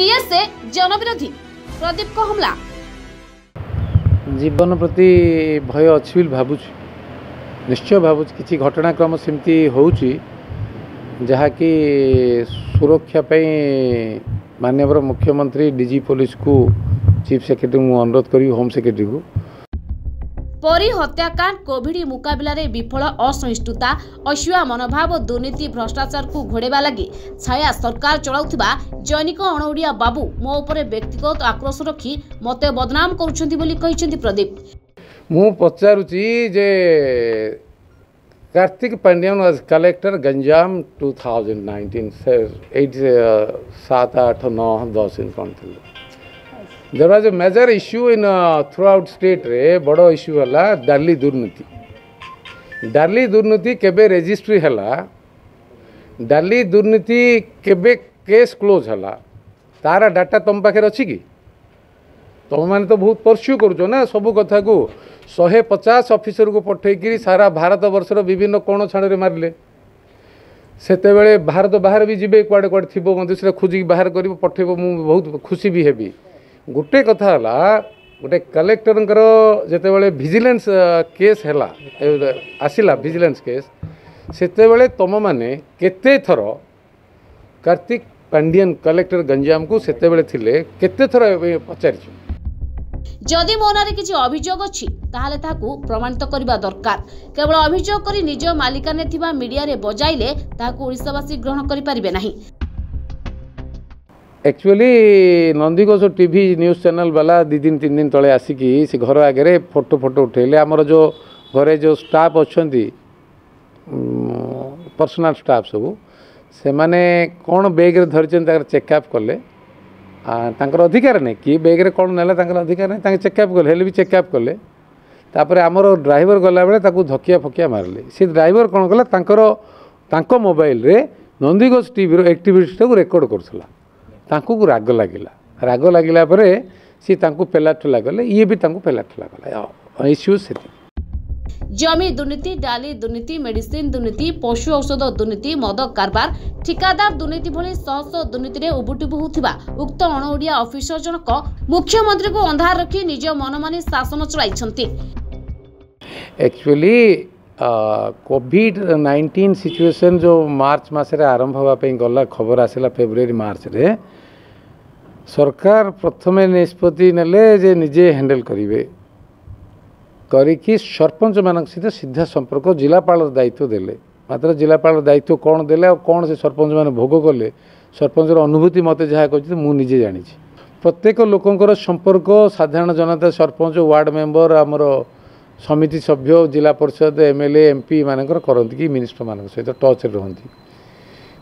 जनविरोधी प्रदीप को जीवन प्रति भय अच्छी भावुँ निश्चय भाव कि घटनाक्रम सेमती हो सुरक्षापी मानवर मुख्यमंत्री डीजी पुलिस को चीफ सेक्रेटरी अनुरोध करी होम सेक्रेटरी को ପରୀ ହତ୍ୟାକାଣ୍ଡ କୋଭିଡ ମୁକାବିଲାରେ ବିଫଳ ଅସହିଷ୍ଣୁତା ଅସୁଆ ମନୋଭାବ ଦୁର୍ନୀତି ଭ୍ରଷ୍ଟାଚାରକୁ ଘୋଡ଼ାଇବା ଲାଗି ଛାୟା ସରକାର ଚଳାଉଥିବା ଜୈନିକ ଅଣଓଡ଼ିଆ ବାବୁ ମୋ ଉପରେ ବ୍ୟକ୍ତିଗତ ଆକ୍ରୋଶ ରଖି ମୋତେ ବଦନାମ କରୁଛନ୍ତି ବୋଲି କହିଛନ୍ତି ପ୍ରଦୀପ ମୁଁ ପଚାରୁଛି ଯେ Kartik Pandian was collector Ganjam two thousand nineteen ସେ ଏଇଠି ସାତ ଆଠ ନଅ ଦଶ ଇନ୍ କ'ଣ ଥିଲେ there was a major issue in uh, throughout state re bado issue hela darli durnuti darli durnuti kebe registry hala, darli durnuti kebe case close hala. tara data tom pakhe achi ki ତମେମାନେ ତ ବହୁତ ପର୍ସ୍ୟୁ କରୁଛ ନା ସବୁ କଥାକୁ ଶହେ ପଚାଶ ଅଫିସରକୁ ପଠାଇକିରି ସାରା ଭାରତବର୍ଷର ବିଭିନ୍ନ କୋଣ ଛାଣରେ ମାରିଲେ ସେତେବେଳେ ଭାରତ ବାହାରେ ବି ଯିବେ କୁଆଡ଼େ କୁଆଡ଼େ ଥିବ ମଧ୍ୟ ସେଟା ଖୋଜିକି ବାହାର କରିବ ପଠାଇବ ମୁଁ ବହୁତ ଖୁସି ବି ହେବି गोटे कथा गोटे कलेक्टर जिते बिजिले केस है आसला भिजिलेन्स केस से तुम मैने के थर कार्तिक पांडियन कलेक्टर गंजाम को से थर पचार जदि मोनारे किसी अभोग अच्छी ताक प्रमाणित करने दरकार केवल अभोग कर निज मालिकाने मीडिया बजाइले ताकूसवासी ग्रहण करें actually Nandighosh T news channel वाला दिन दिन तीन दिन तले आसिकी घर आगे फोटो फोटो उठेले आमर जो घरे जो स्टाफ अच्छा पर्सनल स्टाफ सब से मैंने कौन बेग्रे धरी चेकअप कले अधिकार नहीं कि बेग्रे कौन ना अधिकार नहीं चेकअप कले भी चेकअप कले तापर आमर ड्राइवर गला बेले धकिया फकिया मारे सी ड्राइवर कौन कला मोबाइल रे नंदीघोष टीर एक्टिविटी रेकर्ड करूला ତାଙ୍କୁ ରାଗ ଲାଗିଲା ରାଗ ଲାଗିଲା ପରେ ସିଏ ତାଙ୍କୁ ପେଲା ଠୁଲା କଲେ ଇଏ ବି ତାଙ୍କୁ ପେଲା ଠୁଲା କଲା ଇସ୍ୟୁ ସେଠି জমি দুর্নীতি ডালি দুর্নীতি মেডিসিন দুর্নীতি পশু ঔষধ দুর্নীতি মদ কারবার ঠিকাদার দুর্নীতি ভি শহ শহ দুর্নীতিরে উবুটি বহুথিবা উক্ত অণওড়িয়া অফিসর জনক মুখ্যমন্ত্রীকে অন্ধার রাখি নিজ মনমানি শাসন চলাইছন্তি একচুয়ালি কোভিড নাইন্টিন সিচুয়েসন যে মার্চ মাসে আরম্ভ হওয়া গলা খবর আসিলা ফেব্রুয়ারি মার্চরে সরকার প্রথমে নিষ্পতি নেলে যে নিজে হ্যান্ডেল করবে করিকি সরপঞ্চ মান সহ সিধা সম্পর্ক জেলাপাল দায়িত্ব দেলে মাত্র জেলাপাল দায়িত্ব কোণ দেলে আর কোণ সে সরপঞ্চ মানে ভোগ কলে সরপঞ্চর অনুভূতি মতো যা করছে মু নিজে জাঁছি প্রত্যেক লোকর সম্পর্ক সাধারণ জনতা সরপঞ্চ ওয়ার্ড মেম্বর আমার সমিতি সভ্য জেলা পরিষদ এমএলএ এমপি মানকর করতে কি মিনিষ্টর মান সহ টচরে রহতি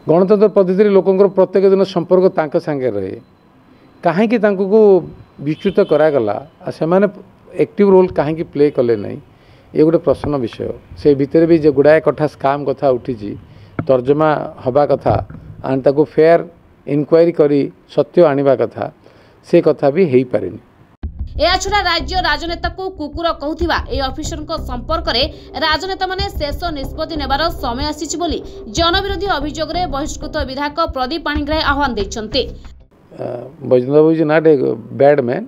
গণতন্ত্র পদ্ধতি লোকর প্রত্যেক দিন সম্পর্ক তাঙ্ক সাংগে রয়ে କାହିଁକି ତାଙ୍କୁ ବିଚ୍ୟୁତ କରାଗଲା ଆଉ ସେମାନେ ଆକ୍ଟିଭ୍ ରୋଲ୍ କାହିଁକି ପ୍ଲେ କଲେ ନାହିଁ ଇଏ ଗୋଟେ ପ୍ରଶ୍ନ ବିଷୟ ସେ ଭିତରେ ବି ଯେ ଗୁଡ଼ାଏ କଥା ସ୍କାମ୍ କଥା ଉଠିଛି ତର୍ଜମା ହେବା କଥା ଆଣ୍ଡ ତାକୁ ଫେୟାର ଇନକ୍ୱାରି କରି ସତ୍ୟ ଆଣିବା କଥା ସେ କଥା ବି ହେଇପାରିନି ଏହାଛଡ଼ା ରାଜ୍ୟ ରାଜନେତାକୁ କୁକୁର କହୁଥିବା ଏହି ଅଫିସରଙ୍କ ସମ୍ପର୍କରେ ରାଜନେତାମାନେ ଶେଷ ନିଷ୍ପତ୍ତି ନେବାର ସମୟ ଆସିଛି ବୋଲି ଜନବିରୋଧୀ ଅଭିଯୋଗରେ ବହିଷ୍କୃତ ବିଧାୟକ ପ୍ରଦୀପ ପାଣିଗ୍ରାହୀ ଆହ୍ୱାନ ଦେଇଛନ୍ତି ବୈଜନ୍ତ ବାବୁ is not a bad man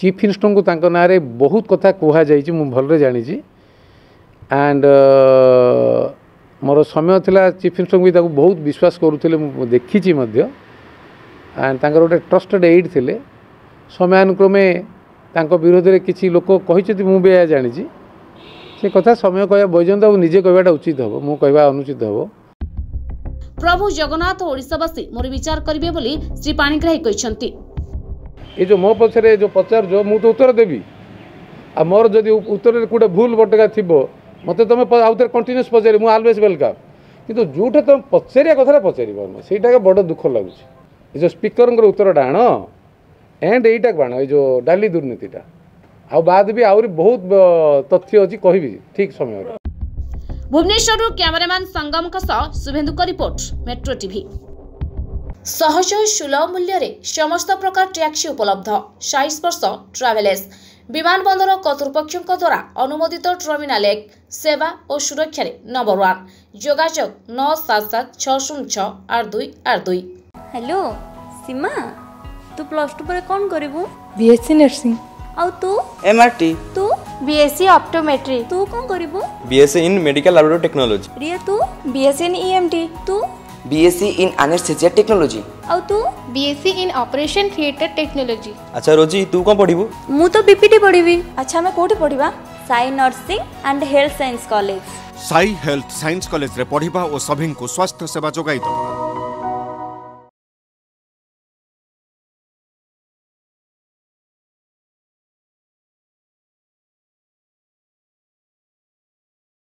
chief ମିନିଷ୍ଟରଙ୍କୁ ତାଙ୍କ ନାଁରେ ବହୁତ କଥା କୁହାଯାଇଛି ମୁଁ ଭଲରେ ଜାଣିଛି ଆଣ୍ଡ ମୋର ସମୟ ଥିଲା ଚିଫ୍ ମିନିଷ୍ଟରଙ୍କୁ ବି ତାକୁ ବହୁତ ବିଶ୍ୱାସ କରୁଥିଲେ ମୁଁ ଦେଖିଛି ମଧ୍ୟ ଆଣ୍ଡ ତାଙ୍କର ଗୋଟେ ଟ୍ରଷ୍ଟେଡ଼୍ ଏଇଟ୍ ଥିଲେ ସମୟାନୁକ୍ରମେ ତାଙ୍କ ବିରୋଧରେ କିଛି ଲୋକ କହିଛନ୍ତି ମୁଁ ବି ଏହା ଜାଣିଛି ସେ କଥା ସମୟ କହିବା ବୈଜନ୍ତ ବାବୁ ନିଜେ କହିବାଟା ଉଚିତ ହେବ ମୁଁ କହିବା ଅନୁଚିତ ହେବ ପ୍ରଭୁ ଜଗନ୍ନାଥ ଓଡ଼ିଶାବାସୀ ମୋର ବିଚାର କରିବେ ବୋଲି ଶ୍ରୀ ପାଣିଗ୍ରାହୀ କହିଛନ୍ତି ଏ ଯେଉଁ ମୋ ପଛରେ ଯେଉଁ ପଚାରୁଛ ମୁଁ ତ ଉତ୍ତର ଦେବି ଆଉ ମୋର ଯଦି ଉତ୍ତରରେ କେଉଁଟା ଭୁଲ ବଟକା ଥିବ ମୋତେ ତୁମେ ଆଉ ଥରେ କଣ୍ଟିନ୍ୟୁସ୍ ପଚାରିବ ମୁଁ ଆଲୱେଜ୍ ୱେଲକମ୍ କିନ୍ତୁ ଯେଉଁଟା ତୁମେ ପଚାରିବା କଥାଟା ପଚାରିପାରୁନ ସେଇଟାକ ବଡ଼ ଦୁଃଖ ଲାଗୁଛି ଏ ଯେଉଁ ସ୍ପିକରଙ୍କର ଉତ୍ତରଟା ଆଣ ଏଣ୍ଡ ଏଇଟାକୁ ଆଣ ଏ ଯେଉଁ ଡାଲି ଦୁର୍ନୀତିଟା ଆଉ ବାଦ ବି ଆହୁରି ବହୁତ ତଥ୍ୟ ଅଛି କହିବି ଠିକ୍ ସମୟରେ ଭୁବନେଶ୍ୱରରୁ କ୍ୟାମେରାମ୍ୟାନ୍ ସଙ୍ଗମଙ୍କ ସହ ଶୁଭେନ୍ଦୁଙ୍କ ରିପୋର୍ଟ ମେଟ୍ରୋ ଟିଭି ସହଜ ସୁଲଭ ମୂଲ୍ୟରେ ସମସ୍ତ ପ୍ରକାର ଟ୍ୟାକ୍ସି ଉପଲବ୍ଧ ସାଇଶ ବର୍ଷ ଟ୍ରାଭେଲେସ୍ ବିମାନବନ୍ଦର କର୍ତ୍ତୃପକ୍ଷଙ୍କ ଦ୍ୱାରା ଅନୁମୋଦିତ ଟର୍ମିନାଲ ଏକ ସେବା ଓ ସୁରକ୍ଷାରେ ନମ୍ବର ୱାନ୍ ଯୋଗାଯୋଗ ନଅ ସାତ ସାତ ଛଅ ଶୂନ ଛଅ ଆଠ ଦୁଇ ଆଠ ଦୁଇ ହ୍ୟାଲୋ ସୀମା ତୁ ପ୍ଲସ୍ ଟୁ ପରେ କ'ଣ କରିବୁ ବିଏସ୍ସି ନର୍ସିଂ ଆଉ ତୁ ଏମ୍ଆର୍ଟି ତୁ बीएससी ऑप्टोमेट्री तू कौन करिबु BSc in medical laboratory technology Riya तू बीएससी इन ईएमटी तू बीएससी इन एनेस्थेसिया टेक्नोलॉजी ଆଉ ତୁ BSc in operation theatre technology ଆଚ୍ଛା ରୋଜି ତୁ କ'ଣ ପଢ଼ିବୁ ମୁଁ ତ ବିପିଟି ପଢ଼ିବି ଆଚ୍ଛା ଆମେ କୋଉଠି ପଢ଼ିବା Sai nursing and health science college Sai health science କଲେଜରେ ପଢ଼ିବା ଓ ସଭିଙ୍କୁ ସ୍ୱାସ୍ଥ୍ୟ ସେବା ଯୋଗାଇ ଦେବା